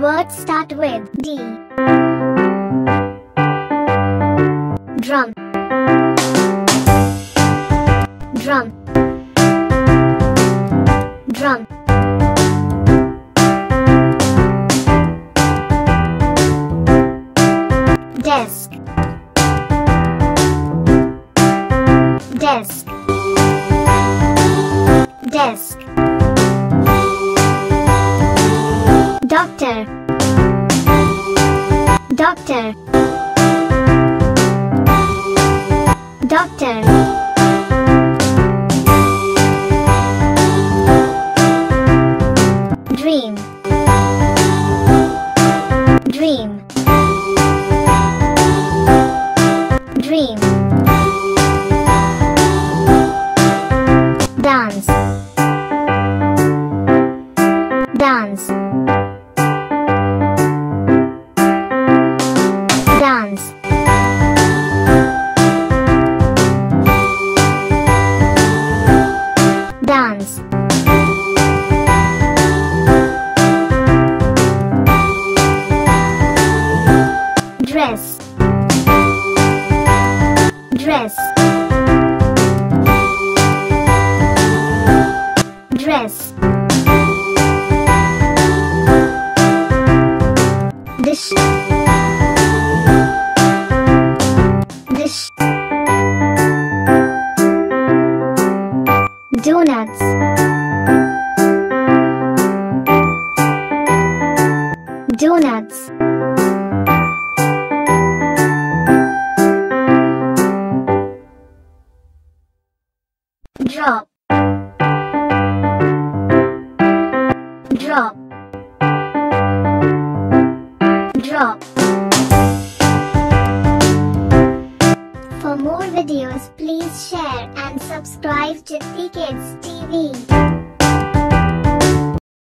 Words start with D. Drum. Drum. Drum. Desk. Desk. Desk. Dance. Dance. Dance. Dance. Dress. Dress. Donuts. Donuts. Drop. Drop. Drop. Videos, please share and subscribe to Chitti Kids TV.